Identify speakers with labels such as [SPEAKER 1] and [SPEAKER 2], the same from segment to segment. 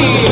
[SPEAKER 1] feet.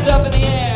[SPEAKER 1] hands up in the air.